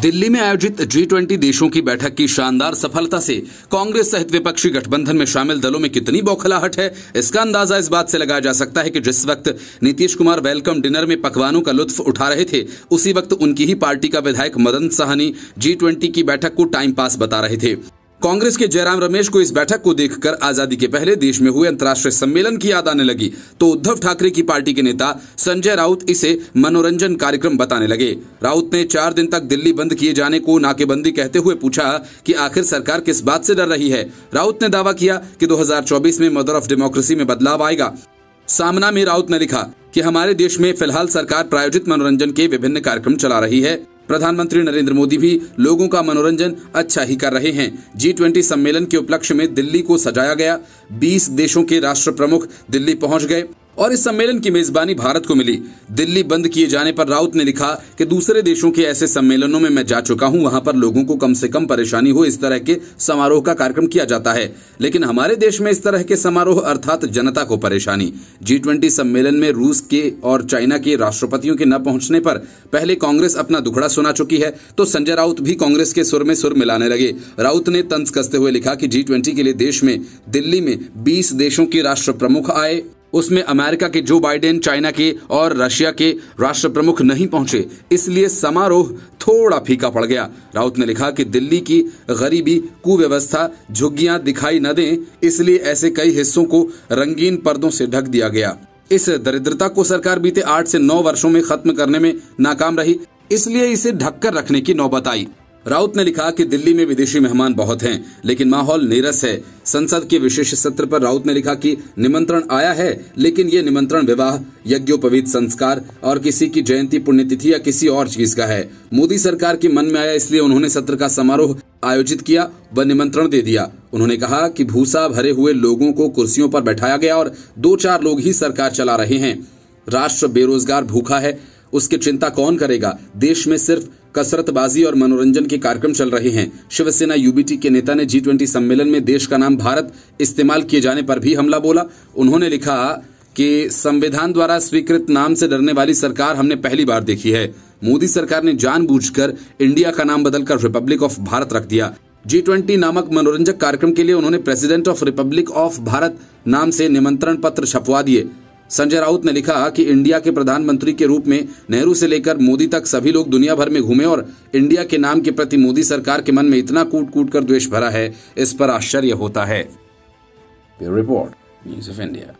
दिल्ली में आयोजित G twenty देशों की बैठक की शानदार सफलता से कांग्रेस सहित विपक्षी गठबंधन में शामिल दलों में कितनी बौखलाहट है, इसका अंदाज़ा इस बात से लगाया जा सकता है कि जिस वक्त नीतीश कुमार वेलकम डिनर में पकवानों का लुत्फ उठा रहे थे, उसी वक्त उनकी ही पार्टी का विधायक मदन सहनी जी की बैठक को टाइम पास बता रहे थे। कांग्रेस के जयराम रमेश को इस बैठक को देखकर आज़ादी के पहले देश में हुए अंतर्राष्ट्रीय सम्मेलन की याद आने लगी तो उद्धव ठाकरे की पार्टी के नेता संजय राउत इसे मनोरंजन कार्यक्रम बताने लगे। राउत ने चार दिन तक दिल्ली बंद किए जाने को नाकेबंदी कहते हुए पूछा कि आखिर सरकार किस बात से डर रही है। राउत ने दावा किया कि 2024 में मदर ऑफ़ डेमोक्रेसी में बदलाव आएगा। सामना में राउत ने लिखा कि हमारे देश में फ़िलहाल सरकार प्रायोजित मनोरंजन के विभिन्न कार्यक्रम चला रही है। प्रधानमंत्री नरेंद्र मोदी भी लोगों का मनोरंजन अच्छा ही कर रहे हैं। जी ट्वेंटी सम्मेलन के उपलक्ष्य में दिल्ली को सजाया गया। 20 देशों के राष्ट्र प्रमुख दिल्ली पहुँच गए। और इस सम्मेलन की मेजबानी भारत को मिली। दिल्ली बंद किए जाने पर राउत ने लिखा कि दूसरे देशों के ऐसे सम्मेलनों में मैं जा चुका हूँ, वहाँ पर लोगों को कम से कम परेशानी हो, इस तरह के समारोह का कार्यक्रम किया जाता है। लेकिन हमारे देश में इस तरह के समारोह, अर्थात जनता को परेशानी। जी ट्वेंटी सम्मेलन में रूस के और चाइना के राष्ट्रपतियों के न पहुँचने पर पहले कांग्रेस अपना दुखड़ा सुना चुकी है तो संजय राउत भी कांग्रेस के सुर में सुर मिलाने लगे। राउत ने तंज कसते हुए लिखा कि जी के लिए देश में, दिल्ली में बीस देशों के राष्ट्र प्रमुख आए। उसमें अमेरिका के जो बाइडेन, चाइना के और रशिया के राष्ट्र प्रमुख नहीं पहुँचे, इसलिए समारोह थोड़ा फीका पड़ गया। राउत ने लिखा कि दिल्ली की गरीबी कुव्यवस्था झुग्गियाँ दिखाई न दें, इसलिए ऐसे कई हिस्सों को रंगीन पर्दों से ढक दिया गया। इस दरिद्रता को सरकार बीते आठ से नौ वर्षों में खत्म करने में नाकाम रही, इसलिए इसे ढककर रखने की नौबत आई। राउत ने लिखा कि दिल्ली में विदेशी मेहमान बहुत हैं, लेकिन माहौल नीरस है। संसद के विशेष सत्र पर राउत ने लिखा कि निमंत्रण आया है, लेकिन ये निमंत्रण विवाह, यज्ञोपवीत संस्कार और किसी की जयंती, पुण्यतिथि या किसी और चीज़ का है। मोदी सरकार के मन में आया, इसलिए उन्होंने सत्र का समारोह आयोजित किया व निमंत्रण दे दिया। उन्होंने कहा कि भूसा भरे हुए लोगों को कुर्सियों पर बैठाया गया और दो चार लोग ही सरकार चला रहे हैं। राष्ट्र बेरोजगार, भूखा है। उसकी चिंता कौन करेगा? देश में सिर्फ़ कसरतबाजी और मनोरंजन के कार्यक्रम चल रहे हैं। शिवसेना यूबीटी के नेता ने जी ट्वेंटी सम्मेलन में देश का नाम भारत इस्तेमाल किए जाने पर भी हमला बोला। उन्होंने लिखा कि संविधान द्वारा स्वीकृत नाम से डरने वाली सरकार हमने पहली बार देखी है। मोदी सरकार ने जानबूझकर इंडिया का नाम बदलकर रिपब्लिक ऑफ़ भारत रख दिया। जी ट्वेंटी नामक मनोरंजक कार्यक्रम के लिए उन्होंने president of republic of Bharat नाम से निमंत्रण पत्र छपवा दिए। संजय राउत ने लिखा कि इंडिया के प्रधानमंत्री के रूप में नेहरू से लेकर मोदी तक सभी लोग दुनिया भर में घूमे और इंडिया के नाम के प्रति मोदी सरकार के मन में इतना कूट कूट कर द्वेष भरा है, इस पर आश्चर्य होता है। रिपोर्ट न्यूज़ ऑफ़ इंडिया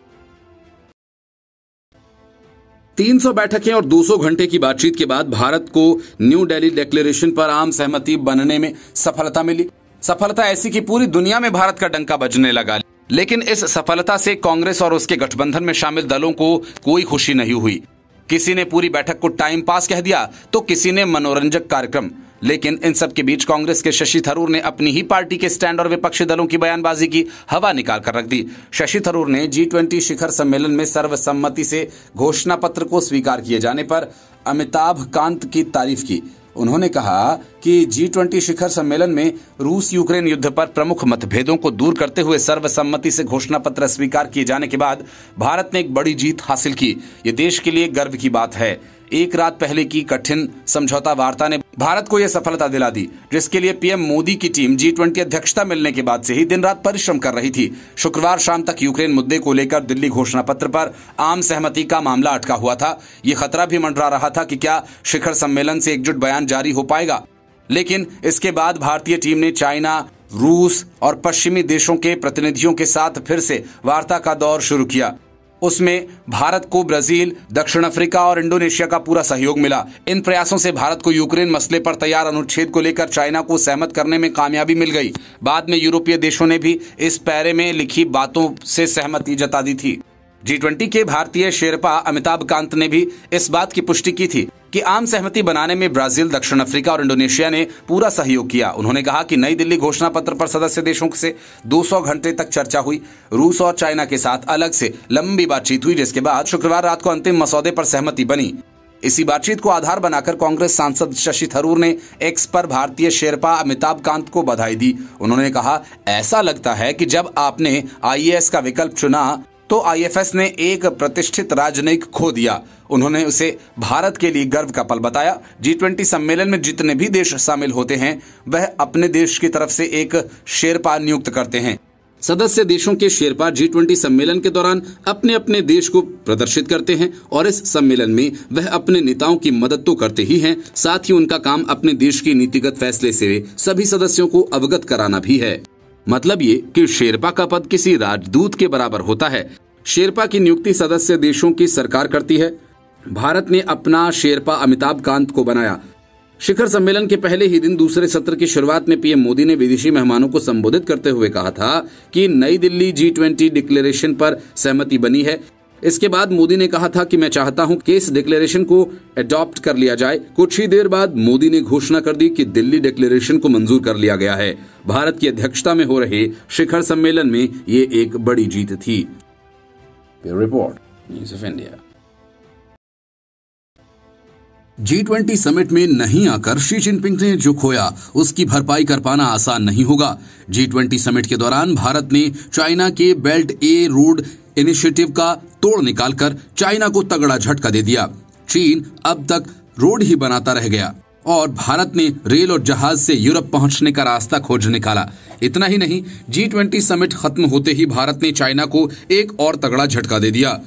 300 बैठकें और 200 घंटे की बातचीत के बाद भारत को न्यू दिल्ली डिक्लेरेशन पर आम सहमति बनने में सफलता मिली। सफलता ऐसी कि पूरी दुनिया में भारत का डंका बजने लगा। लेकिन इस सफलता से कांग्रेस और उसके गठबंधन में शामिल दलों को कोई खुशी नहीं हुई। किसी ने पूरी बैठक को टाइम पास कह दिया तो किसी ने मनोरंजक कार्यक्रम। लेकिन इन सब के बीच कांग्रेस के शशि थरूर ने अपनी ही पार्टी के स्टैंड और विपक्षी दलों की बयानबाजी की हवा निकाल कर रख दी। शशि थरूर ने जी ट्वेंटी शिखर सम्मेलन में सर्वसम्मति से घोषणा पत्र को स्वीकार किए जाने पर अमिताभ कांत की तारीफ़ की। उन्होंने कहा कि जी ट्वेंटी शिखर सम्मेलन में रूस यूक्रेन युद्ध पर प्रमुख मतभेदों को दूर करते हुए सर्वसम्मति से घोषणा पत्र स्वीकार किए जाने के बाद भारत ने एक बड़ी जीत हासिल की। ये देश के लिए गर्व की बात है। एक रात पहले की कठिन समझौता वार्ता ने भारत को यह सफलता दिला दी, जिसके लिए पीएम मोदी की टीम जी ट्वेंटी अध्यक्षता मिलने के बाद से ही दिन रात परिश्रम कर रही थी। शुक्रवार शाम तक यूक्रेन मुद्दे को लेकर दिल्ली घोषणा पत्र पर आम सहमति का मामला अटका हुआ था। ये खतरा भी मंडरा रहा था कि क्या शिखर सम्मेलन से एकजुट बयान जारी हो पाएगा। लेकिन इसके बाद भारतीय टीम ने चाइना, रूस और पश्चिमी देशों के प्रतिनिधियों के साथ फिर से वार्ता का दौर शुरू किया। उसमें भारत को ब्राज़ील, दक्षिण अफ्रीका और इंडोनेशिया का पूरा सहयोग मिला। इन प्रयासों से भारत को यूक्रेन मसले पर तैयार अनुच्छेद को लेकर चाइना को सहमत करने में कामयाबी मिल गई। बाद में यूरोपीय देशों ने भी इस पैरे में लिखी बातों से सहमति जता दी थी। जी ट्वेंटी के भारतीय शेरपा अमिताभ कांत ने भी इस बात की पुष्टि की थी कि आम सहमति बनाने में ब्राज़ील, दक्षिण अफ्रीका और इंडोनेशिया ने पूरा सहयोग किया। उन्होंने कहा कि नई दिल्ली घोषणा पत्र पर सदस्य देशों से 200 घंटे तक चर्चा हुई। रूस और चाइना के साथ अलग से लंबी बातचीत हुई, जिसके बाद शुक्रवार रात को अंतिम मसौदे पर सहमति बनी। इसी बातचीत को आधार बनाकर कांग्रेस सांसद शशि थरूर ने एक्स पर भारतीय शेरपा अमिताभ कांत को बधाई दी। उन्होंने कहा, ऐसा लगता है कि जब आपने आईएएस का विकल्प चुना तो आईएफएस ने एक प्रतिष्ठित राजनयिक खो दिया। उन्होंने उसे भारत के लिए गर्व का पल बताया। जी ट्वेंटी सम्मेलन में जितने भी देश शामिल होते हैं, वह अपने देश की तरफ़ से एक शेरपा नियुक्त करते हैं। सदस्य देशों के शेरपा जी ट्वेंटी सम्मेलन के दौरान अपने अपने देश को प्रदर्शित करते हैं और इस सम्मेलन में वह अपने नेताओं की मदद तो करते ही हैं, साथ ही उनका काम अपने देश की नीतिगत फैसले से सभी सदस्यों को अवगत कराना भी है। मतलब ये कि शेरपा का पद किसी राजदूत के बराबर होता है। शेरपा की नियुक्ति सदस्य देशों की सरकार करती है। भारत ने अपना शेरपा अमिताभ कांत को बनाया। शिखर सम्मेलन के पहले ही दिन दूसरे सत्र की शुरुआत में पीएम मोदी ने विदेशी मेहमानों को संबोधित करते हुए कहा था कि नई दिल्ली जी ट्वेंटी डिक्लेरेशन पर सहमति बनी है। इसके बाद मोदी ने कहा था कि मैं चाहता हूँ कि इस डिक्लेरेशन को अडॉप्ट कर लिया जाए। कुछ ही देर बाद मोदी ने घोषणा कर दी कि दिल्ली डिक्लेरेशन को मंजूर कर लिया गया है। भारत की अध्यक्षता में हो रहे शिखर सम्मेलन में ये एक बड़ी जीत थी। Report news of India G twenty summit में नहीं आकर शी जिनपिंग ने जो खोया, उसकी भरपाई कर पाना आसान नहीं होगा। जी ट्वेंटी समिट के दौरान भारत ने चाइना के बेल्ट ए रोड इनिशिएटिव का तोड़ निकालकर चाइना को तगड़ा झटका दे दिया। चीन अब तक रोड ही बनाता रह गया और भारत ने रेल और जहाज़ से यूरोप पहुँचने का रास्ता खोज निकाला। इतना ही नहीं जी ट्वेंटी समिट खत्म होते ही भारत ने चाइना को एक और तगड़ा झटका दे दिया।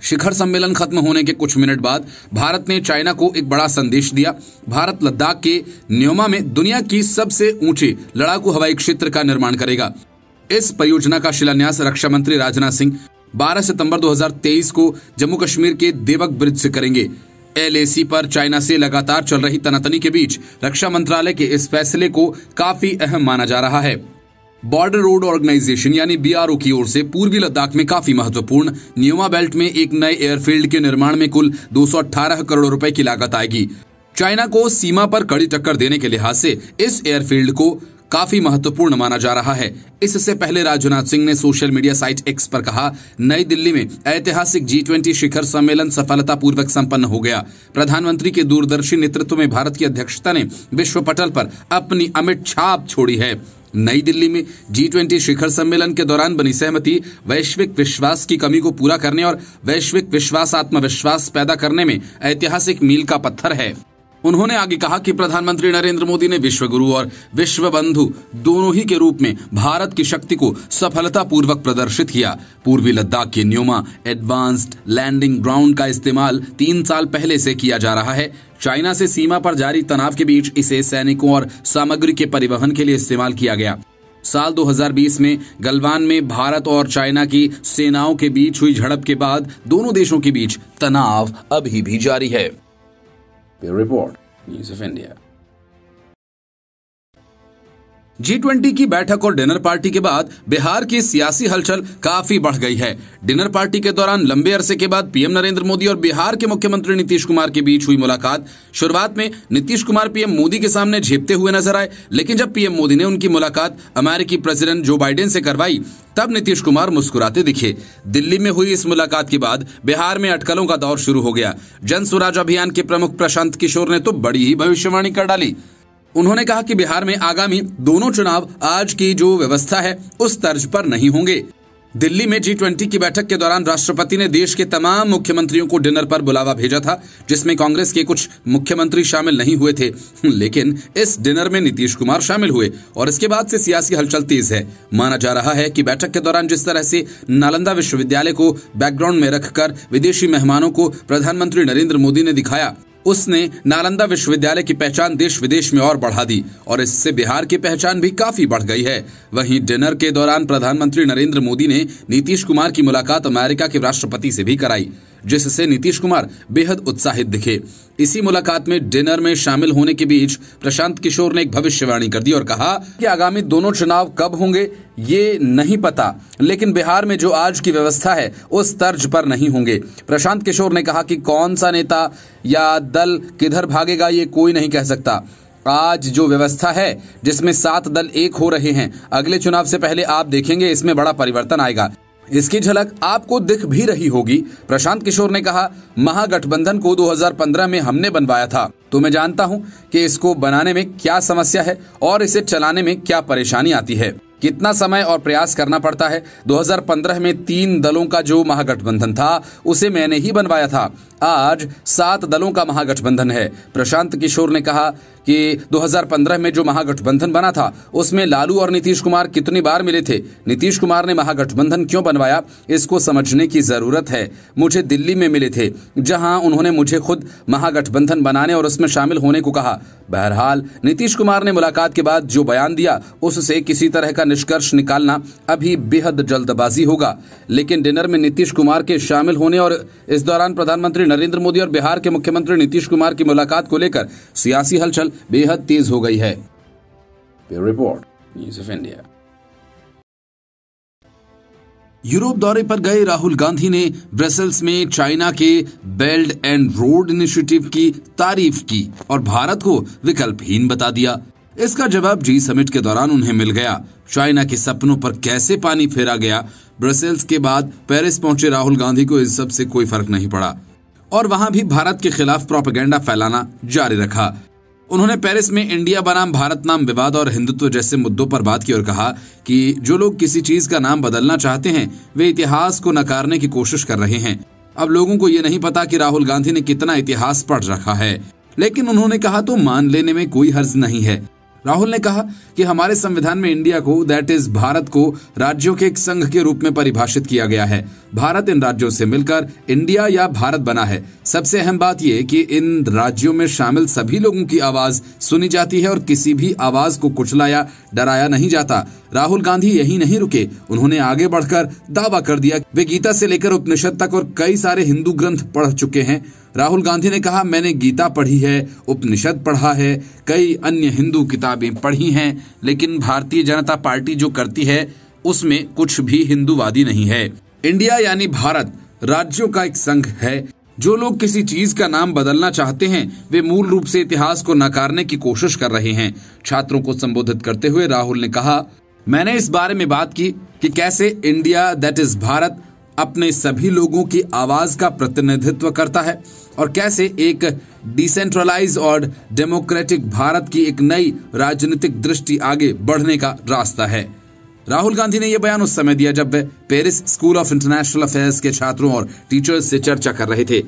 शिखर सम्मेलन खत्म होने के कुछ मिनट बाद भारत ने चाइना को एक बड़ा संदेश दिया। भारत लद्दाख के न्योमा में दुनिया की सबसे ऊँची लड़ाकू हवाई क्षेत्र का निर्माण करेगा। इस परियोजना का शिलान्यास रक्षा मंत्री राजनाथ सिंह 12 सितंबर 2023 को जम्मू कश्मीर के देवक ब्रिज से करेंगे। एलएसी पर चाइना से लगातार चल रही तनातनी के बीच रक्षा मंत्रालय के इस फैसले को काफ़ी अहम माना जा रहा है। बॉर्डर रोड ऑर्गेनाइजेशन यानी बीआरओ की ओर से पूर्वी लद्दाख में काफ़ी महत्वपूर्ण न्यूमा बेल्ट में एक नए एयरफील्ड के निर्माण में कुल 218 करोड़ रुपए की लागत आएगी। चाइना को सीमा पर कड़ी टक्कर देने के लिहाज से इस एयरफील्ड को काफ़ी महत्वपूर्ण माना जा रहा है। इससे पहले राजनाथ सिंह ने सोशल मीडिया साइट एक्स पर कहा, नई दिल्ली में ऐतिहासिक जी ट्वेंटी शिखर सम्मेलन सफलतापूर्वक संपन्न हो गया। प्रधानमंत्री के दूरदर्शी नेतृत्व में भारत की अध्यक्षता ने विश्व पटल पर अपनी अमिट छाप छोड़ी है। नई दिल्ली में जी ट्वेंटी शिखर सम्मेलन के दौरान बनी सहमति, वैश्विक विश्वास की कमी को पूरा करने और वैश्विक विश्वास आत्मविश्वास पैदा करने में ऐतिहासिक मील का पत्थर है। उन्होंने आगे कहा कि प्रधानमंत्री नरेंद्र मोदी ने विश्व गुरु और विश्व बंधु दोनों ही के रूप में भारत की शक्ति को सफलतापूर्वक प्रदर्शित किया। पूर्वी लद्दाख के न्योमा एडवांस्ड लैंडिंग ग्राउंड का इस्तेमाल तीन साल पहले से किया जा रहा है। चाइना से सीमा पर जारी तनाव के बीच इसे सैनिकों और सामग्री के परिवहन के लिए इस्तेमाल किया गया। साल 2020 में गलवान में भारत और चाइना की सेनाओं के बीच हुई झड़प के बाद दोनों देशों के बीच तनाव अभी भी जारी है। Report news of India G twenty की बैठक और डिनर पार्टी के बाद बिहार की सियासी हलचल काफ़ी बढ़ गई है। डिनर पार्टी के दौरान लंबे अरसे के बाद पीएम नरेंद्र मोदी और बिहार के मुख्यमंत्री नीतीश कुमार के बीच हुई मुलाकात। शुरुआत में नीतीश कुमार पीएम मोदी के सामने झेपते हुए नज़र आए, लेकिन जब पीएम मोदी ने उनकी मुलाकात अमेरिकी प्रेसिडेंट जो बाइडेन से करवाई, तब नीतीश कुमार मुस्कुराते दिखे। दिल्ली में हुई इस मुलाकात के बाद बिहार में अटकलों का दौर शुरू हो गया। जन स्वराज अभियान के प्रमुख प्रशांत किशोर ने तो बड़ी ही भविष्यवाणी कर डाली। उन्होंने कहा कि बिहार में आगामी दोनों चुनाव आज की जो व्यवस्था है, उस तर्ज पर नहीं होंगे। दिल्ली में जी ट्वेंटी की बैठक के दौरान राष्ट्रपति ने देश के तमाम मुख्यमंत्रियों को डिनर पर बुलावा भेजा था, जिसमें कांग्रेस के कुछ मुख्यमंत्री शामिल नहीं हुए थे। लेकिन इस डिनर में नीतीश कुमार शामिल हुए, और इसके बाद से सियासी हलचल तेज है। माना जा रहा है कि बैठक के दौरान जिस तरह से नालंदा विश्वविद्यालय को बैकग्राउंड में रखकर विदेशी मेहमानों को प्रधानमंत्री नरेंद्र मोदी ने दिखाया उसने नालंदा विश्वविद्यालय की पहचान देश विदेश में और बढ़ा दी, और इससे बिहार की पहचान भी काफ़ी बढ़ गई है। वहीं डिनर के दौरान प्रधानमंत्री नरेंद्र मोदी ने नीतीश कुमार की मुलाकात अमेरिका के राष्ट्रपति से भी कराई, जिससे नीतीश कुमार बेहद उत्साहित दिखे। इसी मुलाकात में डिनर में शामिल होने के बीच प्रशांत किशोर ने एक भविष्यवाणी कर दी और कहा कि आगामी दोनों चुनाव कब होंगे, ये नहीं पता, लेकिन बिहार में जो आज की व्यवस्था है, उस तर्ज पर नहीं होंगे। प्रशांत किशोर ने कहा कि कौन सा नेता या दल किधर भागेगा ये कोई नहीं कह सकता। आज जो व्यवस्था है, जिसमें सात दल एक हो रहे हैं, अगले चुनाव से पहले आप देखेंगे, इसमें बड़ा परिवर्तन आएगा। इसकी झलक आपको दिख भी रही होगी। प्रशांत किशोर ने कहा, महागठबंधन को 2015 में हमने बनवाया था। तो मैं जानता हूँ कि इसको बनाने में क्या समस्या है और इसे चलाने में क्या परेशानी आती है। कितना समय और प्रयास करना पड़ता है? 2015 में तीन दलों का जो महागठबंधन था, उसे मैंने ही बनवाया था। आज सात दलों का महागठबंधन है। प्रशांत किशोर ने कहा कि 2015 में जो महागठबंधन बना था, उसमें लालू और नीतीश कुमार कितनी बार मिले थे? नीतीश कुमार ने महागठबंधन क्यों बनवाया? इसको समझने की ज़रूरत है। मुझे दिल्ली में मिले थे, जहाँ उन्होंने मुझे खुद महागठबंधन बनाने और उसमें शामिल होने को कहा। बहरहाल, नीतीश कुमार ने मुलाकात के बाद जो बयान दिया, उससे किसी तरह का निष्कर्ष निकालना अभी बेहद जल्दबाजी होगा। लेकिन डिनर में नीतीश कुमार के शामिल होने और इस दौरान प्रधानमंत्री नरेंद्र मोदी और बिहार के मुख्यमंत्री नीतीश कुमार की मुलाकात को लेकर सियासी हलचल बेहद तेज हो गई है। Report news of India Europe दौरे पर गए राहुल गांधी ने ब्रसल्स में चाइना के बेल्ट एंड रोड इनिशिएटिव की तारीफ़ की और भारत को विकल्पहीन बता दिया। इसका जवाब जी समिट के दौरान उन्हें मिल गया। चाइना के सपनों पर कैसे पानी फेरा गया? ब्रसेल्स के बाद पेरिस पहुँचे राहुल गांधी को इस सबसे कोई फ़र्क नहीं पड़ा। और वहाँ भी भारत के खिलाफ प्रोपेगेंडा फैलाना जारी रखा। उन्होंने पेरिस में इंडिया बनाम भारत नाम विवाद और हिंदुत्व जैसे मुद्दों पर बात की और कहा कि जो लोग किसी चीज़ का नाम बदलना चाहते हैं, वे इतिहास को नकारने की कोशिश कर रहे हैं। अब लोगों को ये नहीं पता कि राहुल गांधी ने कितना इतिहास पढ़ रखा है। लेकिन उन्होंने कहा तो मान लेने में कोई हर्ज नहीं है। राहुल ने कहा कि हमारे संविधान में इंडिया को दैट इज़ भारत को, राज्यों के एक संघ के रूप में परिभाषित किया गया है। भारत इन राज्यों से मिलकर इंडिया या भारत बना है। सबसे अहम बात यह कि इन राज्यों में शामिल सभी लोगों की आवाज़ सुनी जाती है और किसी भी आवाज़ को कुचलाया, डराया नहीं जाता। राहुल गांधी यही नहीं रुके। उन्होंने आगे बढ़कर दावा कर दिया। वे गीता से लेकर उपनिषद तक और कई सारे हिंदू ग्रंथ पढ़ चुके हैं। राहुल गांधी ने कहा, मैंने गीता पढ़ी है, उपनिषद पढ़ा है, कई अन्य हिंदू किताबें पढ़ी हैं, लेकिन भारतीय जनता पार्टी जो करती है, उसमें कुछ भी हिंदूवादी नहीं है। इंडिया यानी भारत, राज्यों का एक संघ है। जो लोग किसी चीज़ का नाम बदलना चाहते हैं, वे मूल रूप से इतिहास को नकारने की कोशिश कर रहे हैं। छात्रों को संबोधित करते हुए राहुल ने कहा, मैंने इस बारे में बात की कि कैसे इंडिया, दैट इज़ भारत अपने सभी लोगों की आवाज़ का प्रतिनिधित्व करता है और कैसे एक डिसेंट्रलाइज और डेमोक्रेटिक भारत की एक नई राजनीतिक दृष्टि आगे बढ़ने का रास्ता है। राहुल गांधी ने यह बयान उस समय दिया जब वे Paris school of international affairs के छात्रों और टीचर्स से चर्चा कर रहे थे।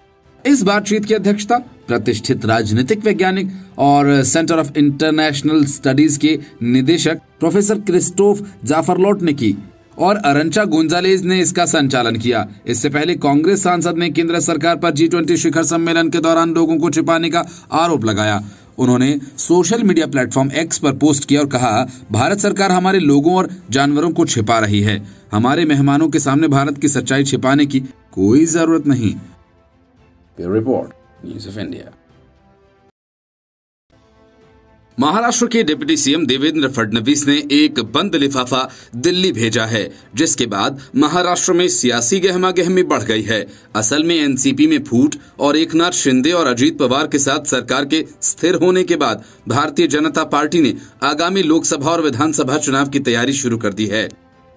इस बातचीत की अध्यक्षता प्रतिष्ठित राजनीतिक वैज्ञानिक और सेंटर ऑफ़ इंटरनेशनल स्टडीज़ के निदेशक प्रोफेसर क्रिस्टोफ जाफरलोट ने की। और अरंचा गोंजालेज ने इसका संचालन किया। इससे पहले कांग्रेस सांसद ने केंद्र सरकार पर जी शिखर सम्मेलन के दौरान लोगों को छिपाने का आरोप लगाया। उन्होंने सोशल मीडिया प्लेटफॉर्म एक्स पर पोस्ट किया और कहा, भारत सरकार हमारे लोगों और जानवरों को छिपा रही है। हमारे मेहमानों के सामने भारत की सच्चाई छिपाने की कोई ज़रूरत नहीं। Report news of India Maharashtra के डिप्टी सीएम देवेंद्र फडणवीस ने एक बंद लिफाफा दिल्ली भेजा है, जिसके बाद महाराष्ट्र में सियासी गहमा गहमी बढ़ गई है। असल में एनसीपी में फूट और एकनाथ शिंदे और अजीत पवार के साथ सरकार के स्थिर होने के बाद भारतीय जनता पार्टी ने आगामी लोकसभा और विधानसभा चुनाव की तैयारी शुरू कर दी है।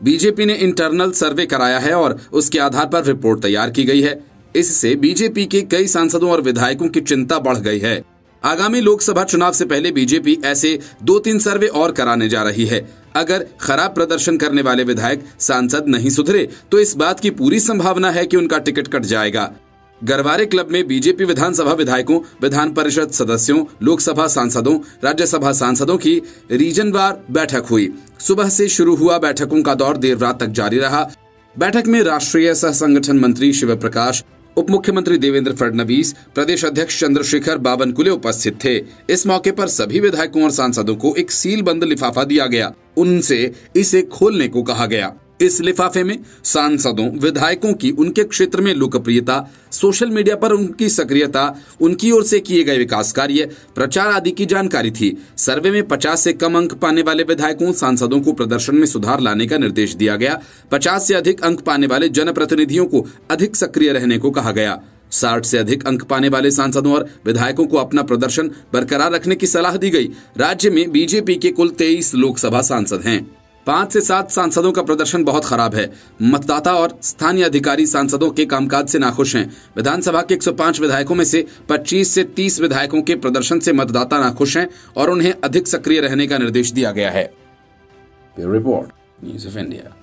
बीजेपी ने इंटरनल सर्वे कराया है और उसके आधार पर रिपोर्ट तैयार की गई है। इससे बीजेपी के कई सांसदों और विधायकों की चिंता बढ़ गई है। आगामी लोकसभा चुनाव से पहले बीजेपी ऐसे दो तीन सर्वे और कराने जा रही है। अगर खराब प्रदर्शन करने वाले विधायक सांसद नहीं सुधरे तो इस बात की पूरी संभावना है कि उनका टिकट कट जाएगा। गरवारे क्लब में बीजेपी विधानसभा विधायकों, विधान परिषद सदस्यों, लोकसभा सांसदों, राज्यसभा सांसदों की रीजनवार बैठक हुई। सुबह से शुरू हुआ बैठकों का दौर देर रात तक जारी रहा। बैठक में राष्ट्रीय सह संगठन मंत्री शिव प्रकाश उप मुख्यमंत्री देवेंद्र फडणवीस, प्रदेश अध्यक्ष चंद्रशेखर बाबनकुले उपस्थित थे। इस मौके पर सभी विधायकों और सांसदों को एक सील बंद लिफाफा दिया गया। उनसे इसे खोलने को कहा गया। इस लिफाफे में सांसदों, विधायकों की उनके क्षेत्र में लोकप्रियता, सोशल मीडिया पर उनकी सक्रियता, उनकी ओर से किए गए विकास कार्य, प्रचार आदि की जानकारी थी। सर्वे में 50 से कम अंक पाने वाले विधायकों, सांसदों को प्रदर्शन में सुधार लाने का निर्देश दिया गया। 50 से अधिक अंक पाने वाले जनप्रतिनिधियों को अधिक सक्रिय रहने को कहा गया। साठ से अधिक अंक पाने वाले सांसदों और विधायकों को अपना प्रदर्शन बरकरार रखने की सलाह दी गई। राज्य में बीजेपी के कुल तेईस लोकसभा सांसद हैं। पाँच से सात सांसदों का प्रदर्शन बहुत खराब है। मतदाता और स्थानीय अधिकारी सांसदों के कामकाज से नाखुश हैं। विधानसभा के 105 विधायकों में से 25 से 30 विधायकों के प्रदर्शन से मतदाता नाखुश हैं और उन्हें अधिक सक्रिय रहने का निर्देश दिया गया है। Report news of India